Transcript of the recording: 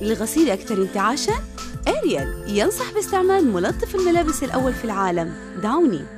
للغسيل أكثر انتعاشاً؟ أريال ينصح باستعمال ملطف الملابس الأول في العالم داوني